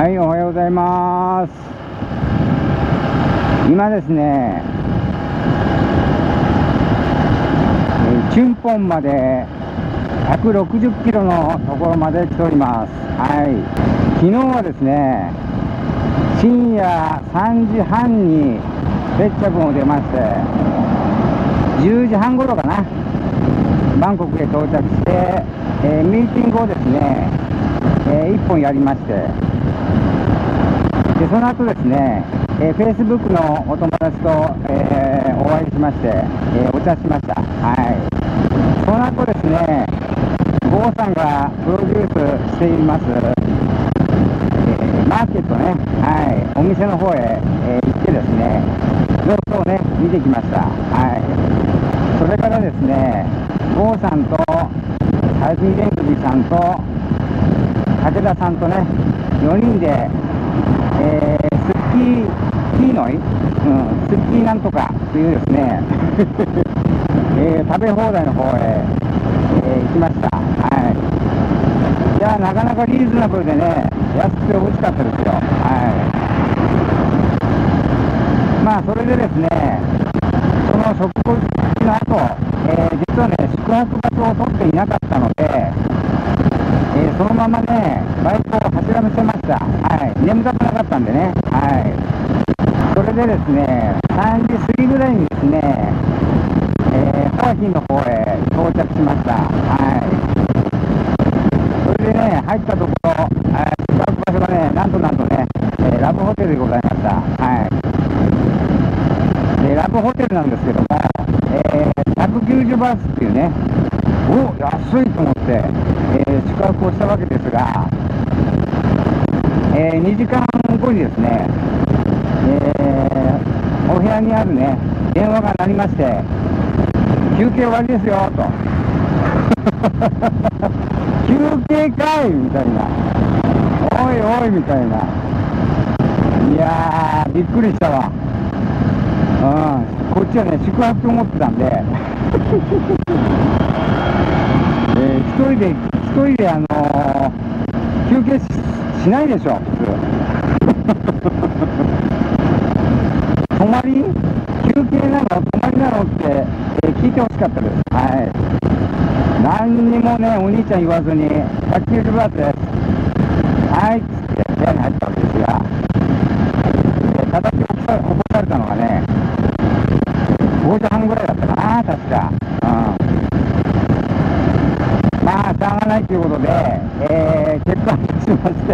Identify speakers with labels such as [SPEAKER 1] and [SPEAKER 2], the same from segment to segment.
[SPEAKER 1] はい、おはようございます。今ですね、チュンポンまで160キロのところまで来ております。はい。昨日はですね、深夜3時半に別着を出まして、10時半頃かな、バンコクへ到着して、えーミーティングをですね、え1本やりまして、でその後ですね、えー、Facebook のお友達と、えーお会いしまして、えーお茶しました。はい。その後ですね、郷さんがプロデュースしています、えーマーケットね、はい、お店の方へ、え行ってですね、様子をね、見てきました。はい。それからですね、郷さんと、ハイフィレンクジさんと、武田さんとね、4人で、スッキー、キーノイ、うん、スッキーなんとかっていうですね、えー食べ放題の方へ、えー行きました。はい。いや、なかなかリーズナブルでね、安くて美味しかったですよ。はい。まあ、それでですね、その食事の後、えー実はね、宿泊場所を取っていなかったので、えーそのままね、バイクを走らせました。はい。眠たくなかったんでね。はい。でですね、3時過ぎぐらいにですね、えー、ホアキンの方へ到着しました。はい。それでね、入ったところ、え宿泊場所がね、なんとなんとね、えーラブホテルでございました。はい。で、ラブホテルなんですけども、え、190バーツっていうね、お安いと思って、えー宿泊をしたわけですが、えー2時間後にですね、えーお部屋にあるね、電話が鳴りまして、休憩終わりですよ、と。休憩かいみたいな。おいおいみたいな。いやー、びっくりしたわ。うん、こっちはね、宿泊と思ってたんで、えー一人で、一人で、あのー休憩ししないでしょ、普通。泊まり休憩なの泊まりなのって、えー聞いてほしかったです。はい。何にもね、お兄ちゃん言わずに、190バーツです。はい、つって部屋に入ったわけですが、で叩き起こされたのがね、5時半ぐらいだったかな、確か。うん。まあ、しゃあがないということで、えー、結果しまして、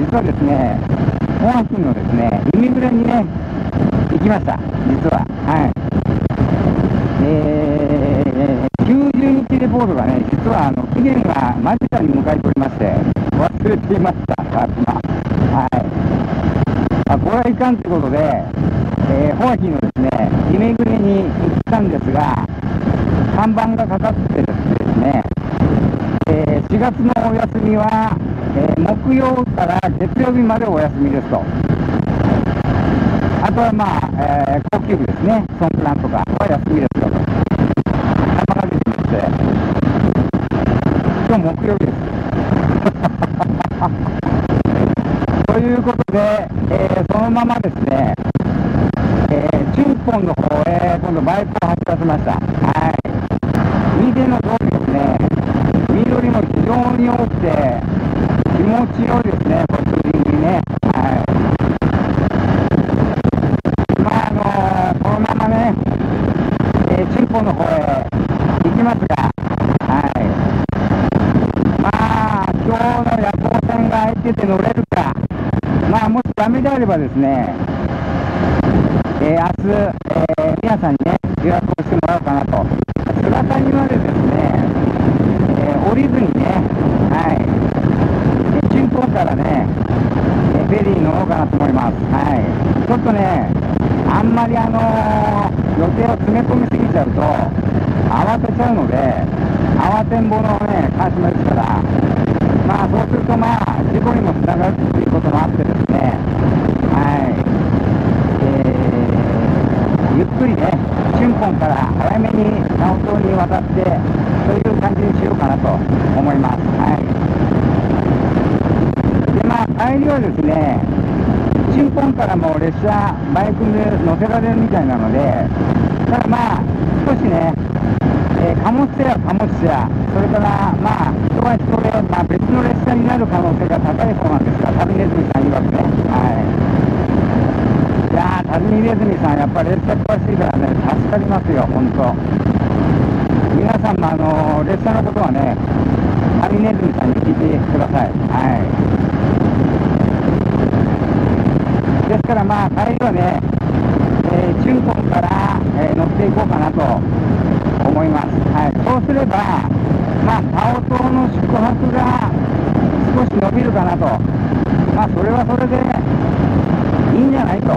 [SPEAKER 1] 実はですね、本金のですね、イミグレにね、きました、実は。はい。えー、90日レポートがね、実はあの期限が間近に迎えておりまして、忘れていました、今。はい。あ、これはいかんということで、えー、ホアキのですね、イメグレに行ったんですが、看板がかかっててですね、えー4月のお休みは、えー木曜から月曜日までお休みですと。あとはまあ、えー高級部ですね、ソンプランとかは休みですよと。看板が出てまして、今日木曜日です。ということで、えーそのままですね、えー、チュンポンの方へ今度バイクを走らせました。はい。見ての通りですね、緑も非常に多くて、気持ちよいですね、これツーリングにね。はい。まあ、あのこのままね、えー、チュンポンの方へ行きますが、はい。まあ、今日の夜行船が空いてて乗れるか、まあ、もしダメであればですね、えー明日、えー皆さんにね、予約をしてもらおうかなと。姿にまでですね、えー降りずにね、はい、えー、チンポンからね、えーフェリーに乗ろうかなと思います。はい。ちょっとね、あんまりあのー予定を詰め込みすぎちゃうと、慌てちゃうので、慌てんぼのね、川島ですから、まあそうするとまあ、事故にもつながるということもあってですね、はい。えーゆっくりね、春本から早めに直島に渡って、そういう感じにしようかなと思います。はい。で、まあ、帰りはですね、新本からも列車、バイクで乗せられるみたいなので、ただまあ、少しね、えー、貨物車や貨物車、それからまあ、人は人で、まあ、別の列車になる可能性が高いそうなんですが、旅ネズミさん曰くね。はいいやー、旅ネズミさん、やっぱり列車詳しいからね、助かりますよ、本当。皆さんもあの列車のことはね、ハリネズミさんに聞いてください。はい。ですからまあ、帰りはね、えー、中根から、えー、乗っていこうかなと思います。はい。そうすれば、まあ、タオ島の宿泊が少し伸びるかなと。まあ、それはそれでいいんじゃないと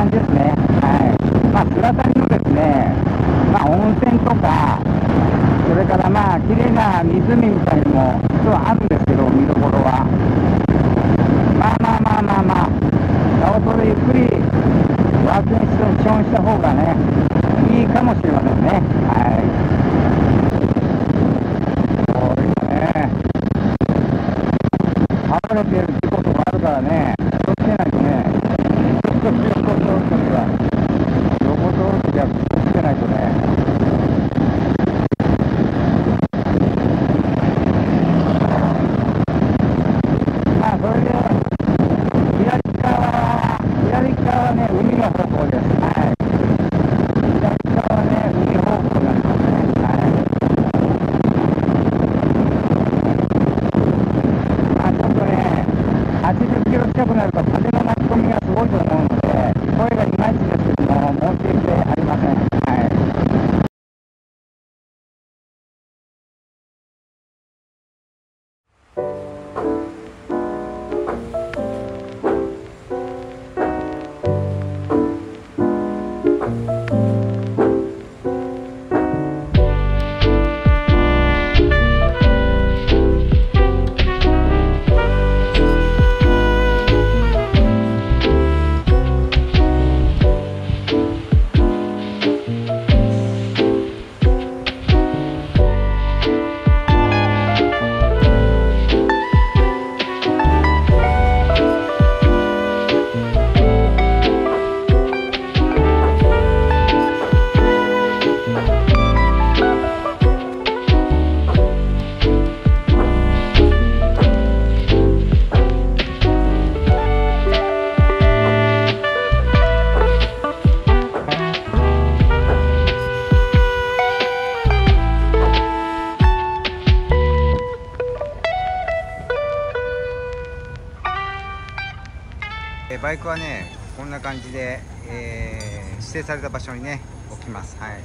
[SPEAKER 1] 感じですね。はい。まあ、姿谷のですね、まあ、温泉とか、それからまあ、綺麗な湖みたいのも、実はあるんですけど、見どころは。まあまあまあまあまあ、タオトでゆっくりワークインステーションした方がね、いいかもしれませんね。はい。そ
[SPEAKER 2] バイクはねこんな感じで、えー指定された場所にね置きます。はい。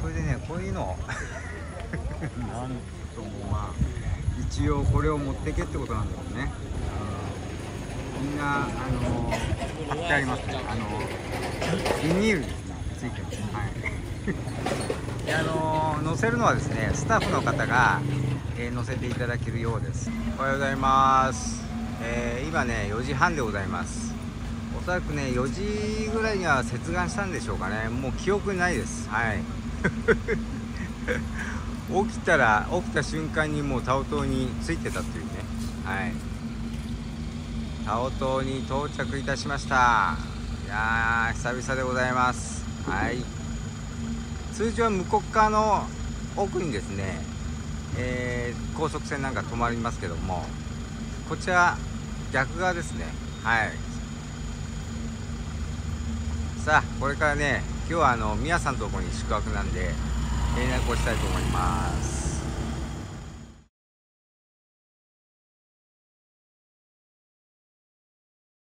[SPEAKER 2] それでねこういうのを なんともまあ一応これを持ってけってことなんだろうね、うん。みんなあの貼ってありますね。あのビニールですねついてますはい。であの乗せるのはですねスタッフの方が、えー乗せていただけるようです。おはようございます、えー今ね4時半でございますおそらくね4時ぐらいには接岸したんでしょうかね。もう記憶にないです。はい。起きたら起きた瞬間にもうタオ島に着いてたっていうね。はい。タオ島に到着いたしました。いやー久々でございます。はい。通常は向こう側の奥にですね、えー高速船なんか止まりますけどもこちら逆側ですね。はい。さあこれからね今日はあの皆さんのとこに宿泊なんで連絡をしたいと思います。